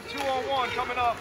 Two on one coming up.